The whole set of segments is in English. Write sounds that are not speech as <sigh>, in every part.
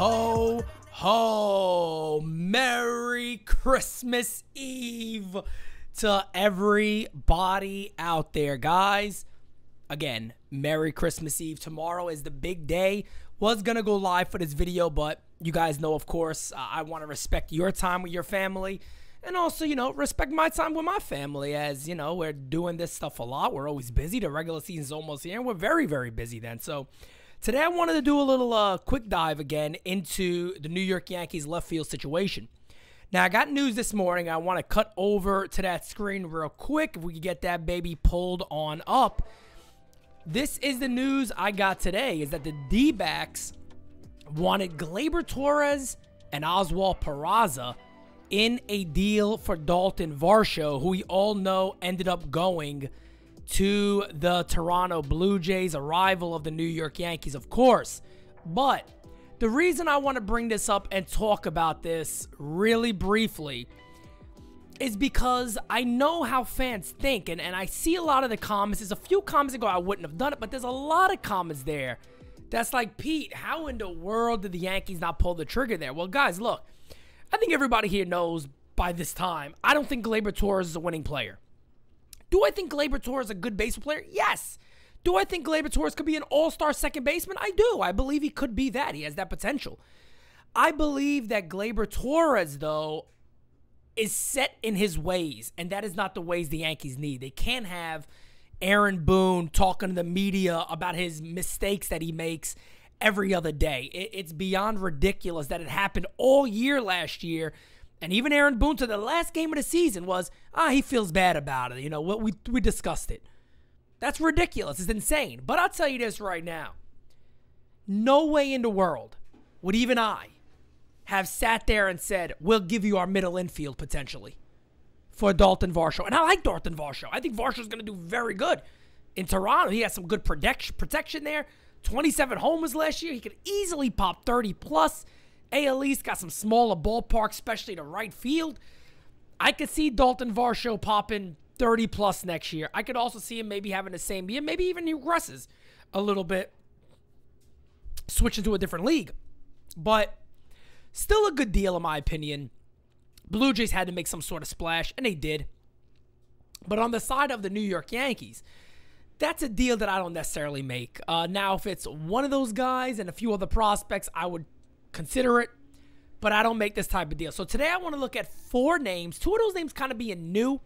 Ho, ho. Merry Christmas Eve to everybody out there, guys. Again, Merry Christmas Eve. Tomorrow is the big day. Was going to go live for this video, but you guys know, of course, uh, I want to respect your time with your family and also, you know, respect my time with my family as, you know, we're doing this stuff a lot. We're always busy. The regular season's almost here, and we're very, very busy then. So, Today, I wanted to do a little uh, quick dive again into the New York Yankees left field situation. Now, I got news this morning. I want to cut over to that screen real quick. If we could get that baby pulled on up. This is the news I got today is that the D backs wanted Gleyber Torres and Oswald Peraza in a deal for Dalton Varsho, who we all know ended up going to the Toronto Blue Jays, a rival of the New York Yankees, of course. But the reason I want to bring this up and talk about this really briefly is because I know how fans think, and, and I see a lot of the comments. There's a few comments that go, I wouldn't have done it, but there's a lot of comments there that's like, Pete, how in the world did the Yankees not pull the trigger there? Well, guys, look, I think everybody here knows by this time, I don't think Gleyber Torres is a winning player. Do I think Gleyber Torres is a good baseball player? Yes. Do I think Gleyber Torres could be an all-star second baseman? I do. I believe he could be that. He has that potential. I believe that Gleyber Torres, though, is set in his ways, and that is not the ways the Yankees need. They can't have Aaron Boone talking to the media about his mistakes that he makes every other day. It's beyond ridiculous that it happened all year last year and even Aaron Boone to the last game of the season was, ah, he feels bad about it. You know, we, we discussed it. That's ridiculous. It's insane. But I'll tell you this right now. No way in the world would even I have sat there and said, we'll give you our middle infield potentially for Dalton Varsho. And I like Dalton Varsho. I think Varsho's going to do very good in Toronto. He has some good protection there. 27 homers last year. He could easily pop 30 plus. AL East got some smaller ballparks, especially to right field. I could see Dalton Varsho popping 30 plus next year. I could also see him maybe having the same year, maybe even regresses a little bit, switching to a different league. But still a good deal, in my opinion. Blue Jays had to make some sort of splash, and they did. But on the side of the New York Yankees, that's a deal that I don't necessarily make. Uh, now, if it's one of those guys and a few other prospects, I would consider it, but I don't make this type of deal. So today I want to look at four names, two of those names kind of being new.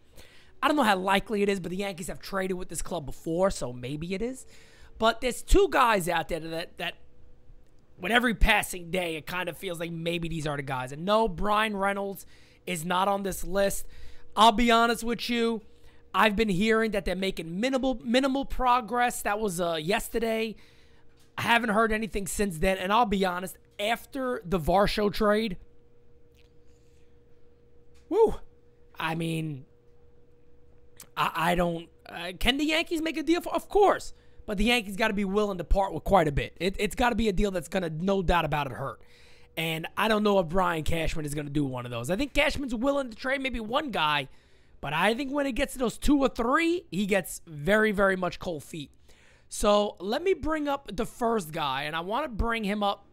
I don't know how likely it is, but the Yankees have traded with this club before, so maybe it is. But there's two guys out there that that with every passing day, it kind of feels like maybe these are the guys. And no, Bryan Reynolds is not on this list. I'll be honest with you. I've been hearing that they're making minimal minimal progress. That was uh, yesterday. I haven't heard anything since then. And I'll be honest, after the Varsho trade, woo, I mean, I, I don't. Uh, can the Yankees make a deal for? Of course, but the Yankees got to be willing to part with quite a bit. It, it's got to be a deal that's gonna, no doubt about it, hurt. And I don't know if Brian Cashman is going to do one of those. I think Cashman's willing to trade maybe one guy, but I think when it gets to those two or three, he gets very, very much cold feet. So let me bring up the first guy, and I want to bring him up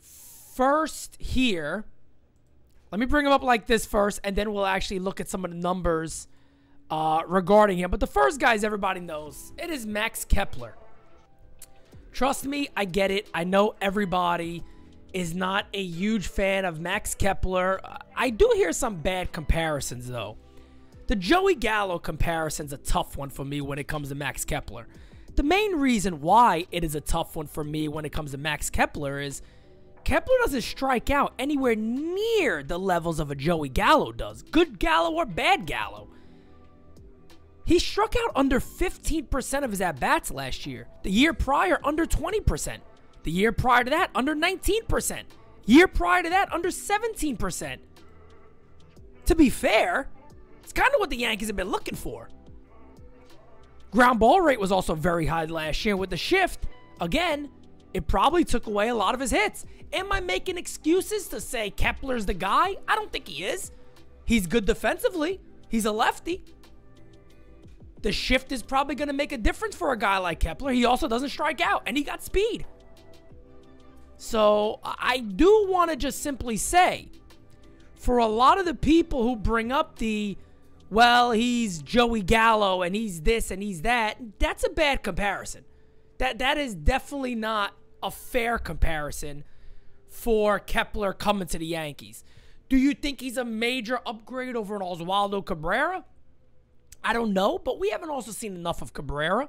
first here. Let me bring him up like this first, and then we'll actually look at some of the numbers uh, regarding him. But the first guys everybody knows, it is Max Kepler. Trust me, I get it. I know everybody is not a huge fan of Max Kepler. I do hear some bad comparisons, though. The Joey Gallo comparison's a tough one for me when it comes to Max Kepler. The main reason why it is a tough one for me when it comes to Max Kepler is Kepler doesn't strike out anywhere near the levels of a Joey Gallo does. Good Gallo or bad Gallo. He struck out under 15% of his at bats last year. The year prior, under 20%. The year prior to that, under 19%. Year prior to that, under 17%. To be fair, it's kind of what the Yankees have been looking for. Ground ball rate was also very high last year with the shift again, it probably took away a lot of his hits. Am I making excuses to say Kepler's the guy? I don't think he is. He's good defensively. He's a lefty. The shift is probably going to make a difference for a guy like Kepler. He also doesn't strike out, and he got speed. So I do want to just simply say for a lot of the people who bring up the, well, he's Joey Gallo and he's this and he's that, that's a bad comparison. That That is definitely not a fair comparison for Kepler coming to the Yankees. Do you think he's a major upgrade over an Oswaldo Cabrera? I don't know, but we haven't also seen enough of Cabrera.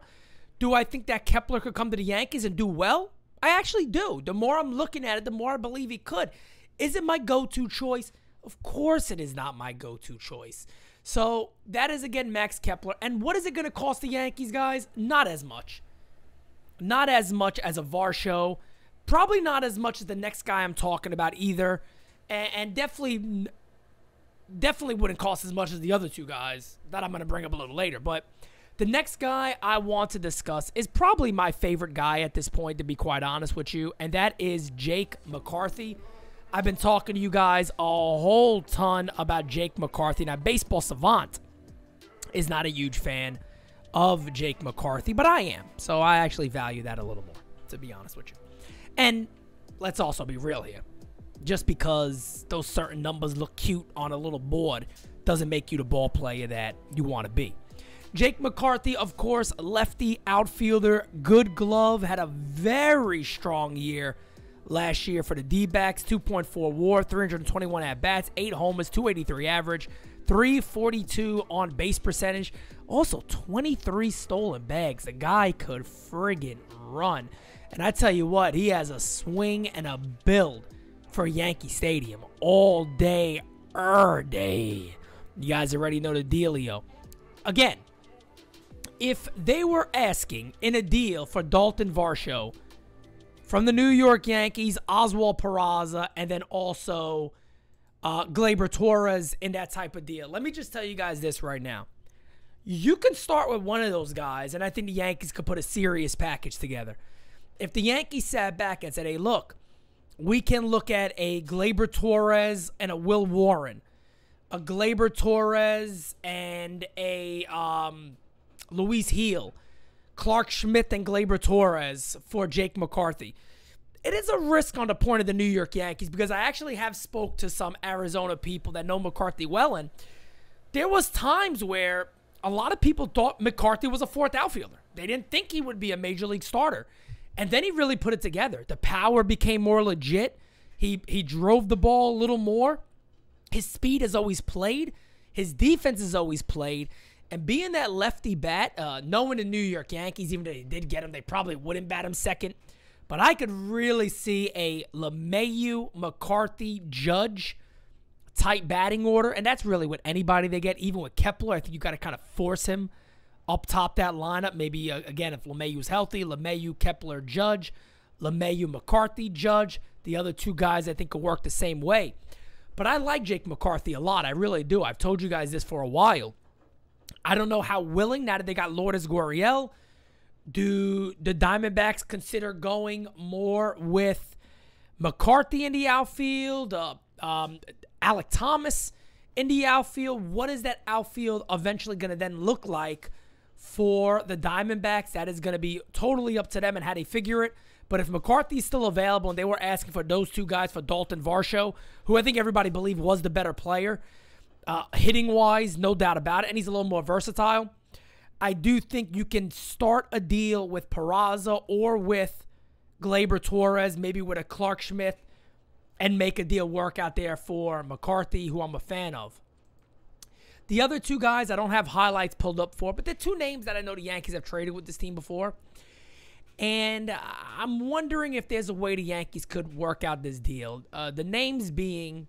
Do I think that Kepler could come to the Yankees and do well? I actually do. The more I'm looking at it, the more I believe he could. Is it my go to choice? Of course, it is not my go to choice. So that is again Max Kepler. And what is it going to cost the Yankees, guys? Not as much. Not as much as a Varsho. Probably not as much as the next guy I'm talking about either. And, and definitely definitely wouldn't cost as much as the other two guys that I'm going to bring up a little later. But the next guy I want to discuss is probably my favorite guy at this point, to be quite honest with you, and that is Jake McCarthy. I've been talking to you guys a whole ton about Jake McCarthy. Now, Baseball Savant is not a huge fan of Jake McCarthy, but I am. So I actually value that a little more, to be honest with you. And let's also be real here just because those certain numbers look cute on a little board doesn't make you the ball player that you want to be. Jake McCarthy, of course, lefty outfielder, good glove, had a very strong year last year for the D backs 2.4 war, 321 at bats, 8 homers, 283 average, 342 on base percentage, also 23 stolen bags. The guy could friggin' run. And I tell you what, he has a swing and a build for Yankee Stadium all day, er day. You guys already know the dealio. Again, if they were asking in a deal for Dalton Varsho from the New York Yankees, Oswald Peraza, and then also uh, Gleyber Torres in that type of deal, let me just tell you guys this right now. You can start with one of those guys, and I think the Yankees could put a serious package together. If the Yankees sat back and said, hey, look, we can look at a Gleyber Torres and a Will Warren, a Gleyber Torres and a um, Luis Gil, Clarke Schmidt and Gleyber Torres for Jake McCarthy. It is a risk on the point of the New York Yankees because I actually have spoke to some Arizona people that know McCarthy well, and there was times where a lot of people thought McCarthy was a fourth outfielder. They didn't think he would be a major league starter. And then he really put it together. The power became more legit. He he drove the ball a little more. His speed has always played. His defense has always played. And being that lefty bat, uh, knowing the New York Yankees, even though they did get him, they probably wouldn't bat him second. But I could really see a LeMahieu, McCarthy, Judge type batting order. And that's really what anybody they get. Even with Kepler, I think you got to kind of force him up top that lineup. Maybe, uh, again, if LeMahieu's healthy, LeMahieu, Kepler, Judge, LeMahieu, McCarthy, Judge. The other two guys I think could work the same way. But I like Jake McCarthy a lot. I really do. I've told you guys this for a while. I don't know how willing, now that they got Lourdes Gurriel, do the Diamondbacks consider going more with McCarthy in the outfield, uh, um, Alek Thomas in the outfield? What is that outfield eventually going to then look like for the Diamondbacks? That is going to be totally up to them and how they figure it. But if McCarthy's still available and they were asking for those two guys for Dalton Varsho, who I think everybody believed was the better player, uh, hitting wise, no doubt about it, and he's a little more versatile. I do think you can start a deal with Peraza or with Gleyber Torres, maybe with a Clarke Schmidt, and make a deal work out there for McCarthy, who I'm a fan of. The other two guys I don't have highlights pulled up for, but they're two names that I know the Yankees have traded with this team before. And I'm wondering if there's a way the Yankees could work out this deal. Uh, the names being,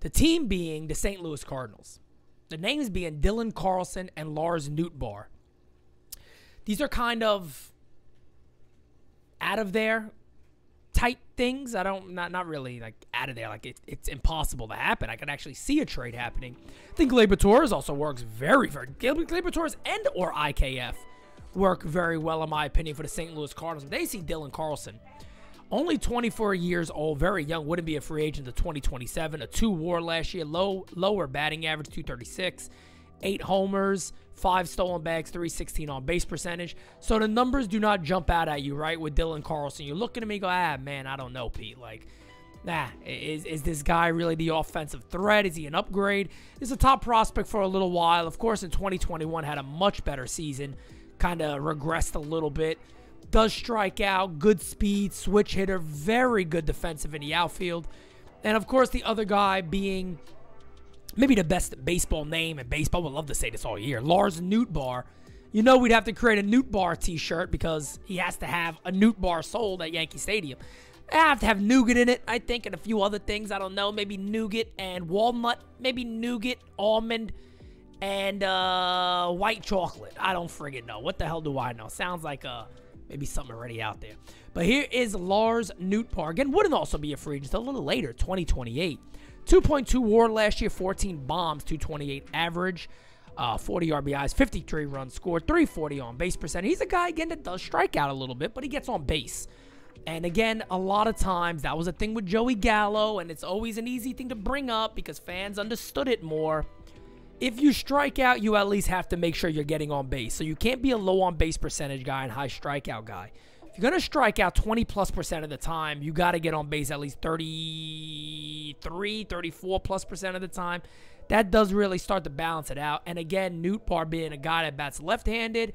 the team being the St. Louis Cardinals. The names being Dylan Carlson and Lars Nootbaar. These are kind of out of there type things. I don't not not really like out of there. Like it, it's impossible to happen. I can actually see a trade happening. I think Gleyber Torres also works very very. Gleyber Torres and or IKF work very well, in my opinion, for the St. Louis Cardinals. They see Dylan Carlson. Only 24 years old, very young, wouldn't be a free agent to 2027. A two war last year, low lower batting average, 236, eight homers, five stolen bags, 316 on base percentage. So the numbers do not jump out at you, right? With Dylan Carlson, you're looking at me, go, ah, man, I don't know, Pete. Like, nah, is is this guy really the offensive threat? Is he an upgrade? He's a top prospect for a little while. Of course, in 2021 had a much better season, kind of regressed a little bit does strike out, good speed, switch hitter, very good defensive in the outfield. And of course, the other guy being maybe the best baseball name in baseball. Would love to say this all year. Lars Nootbaar. You know we'd have to create a Nootbaar t-shirt because he has to have a Nootbaar sold at Yankee Stadium. I have to have nougat in it, I think, and a few other things. I don't know. Maybe nougat and walnut. Maybe nougat, almond, and uh, white chocolate. I don't friggin' know. What the hell do I know? Sounds like a maybe something already out there. But here is Lars Nootbaar. Again, wouldn't also be a free agent a little later, 2028. 2.2 WAR last year, 14 bombs, 228 average, uh, 40 RBIs, 53 runs scored, 340 on base percent. He's a guy again that does strike out a little bit, but he gets on base. And again, a lot of times that was a thing with Joey Gallo, and it's always an easy thing to bring up because fans understood it more if you strike out, you at least have to make sure you're getting on base. So you can't be a low on base percentage guy and high strikeout guy. If you're going to strike out 20 plus percent of the time, you got to get on base at least 33, 34 plus percent of the time. That does really start to balance it out. And again, Nootbaar being a guy that bats left handed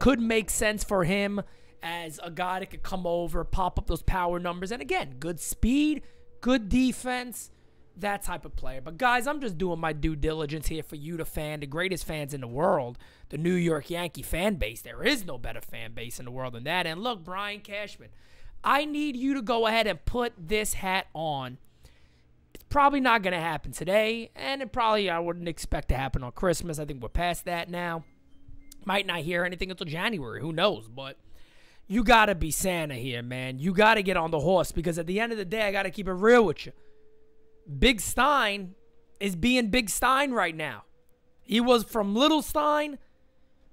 could make sense for him as a guy that could come over, pop up those power numbers. And again, good speed, good defense that type of player. But guys, I'm just doing my due diligence here for you to fan the greatest fans in the world, the New York Yankee fan base. There is no better fan base in the world than that. And look, Brian Cashman, I need you to go ahead and put this hat on. It's probably not going to happen today, and it probably I wouldn't expect to happen on Christmas. I think we're past that now. Might not hear anything until January. Who knows? But you got to be Santa here, man. You got to get on the horse because at the end of the day, I got to keep it real with you. Big Stein is being Big Stein right now. He was from Little Stein,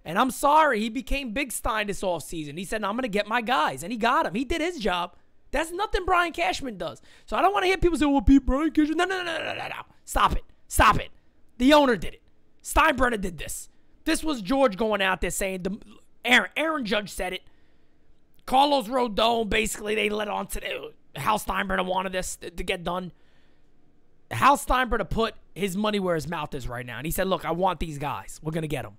and I'm sorry, he became Big Stein this offseason. He said, I'm going to get my guys, and he got them. He did his job. That's nothing Brian Cashman does. So I don't want to hear people say, well, Pete Brian Cashman. No, no, no, no, no, no, no. Stop it. Stop it. The owner did it. Steinbrenner did this. This was George going out there saying, the, Aaron, Aaron Judge said it. Carlos Rodon, basically, they let on to the, how Steinbrenner wanted this to, to get done. Hal Steinbrenner put his money where his mouth is right now. And he said, Look, I want these guys. We're going to get them.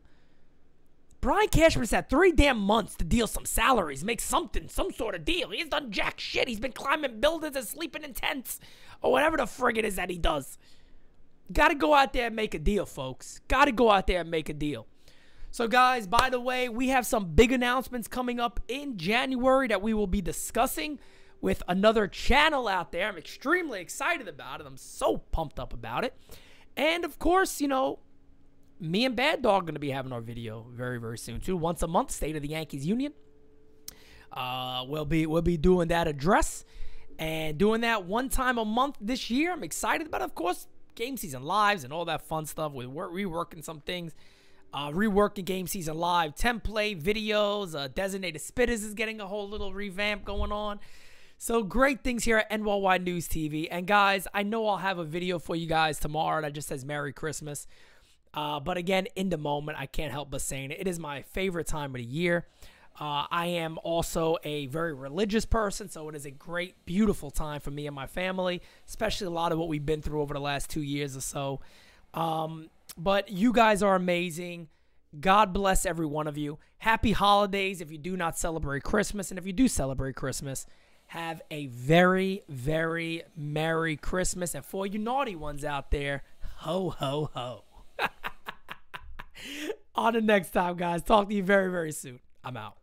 Brian Cashman's had three damn months to deal some salaries, make something, some sort of deal. He's done jack shit. He's been climbing buildings and sleeping in tents or whatever the frig it is that he does. Got to go out there and make a deal, folks. Got to go out there and make a deal. So, guys, by the way, we have some big announcements coming up in January that we will be discussing with another channel out there. I'm extremely excited about it. I'm so pumped up about it. And of course, you know, me and Bad Dog going to be having our video very very soon too. Once a month, State of the Yankees Union. Uh, we'll be we'll be doing that address and doing that one time a month this year. I'm excited about, of course, game season lives and all that fun stuff. We're reworking some things. Uh, reworking game season live template videos. Uh, designated spitters is getting a whole little revamp going on. So great things here at NYY News TV. And guys, I know I'll have a video for you guys tomorrow that just says Merry Christmas. Uh, but again, in the moment, I can't help but saying it. It is my favorite time of the year. Uh, I am also a very religious person, so it is a great, beautiful time for me and my family, especially a lot of what we've been through over the last two years or so. Um, but you guys are amazing. God bless every one of you. Happy holidays if you do not celebrate Christmas. And if you do celebrate Christmas, have a very, very Merry Christmas. And for you naughty ones out there, ho, ho, ho. <laughs> On the next time, guys. Talk to you very, very soon. I'm out.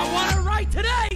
I want to write today!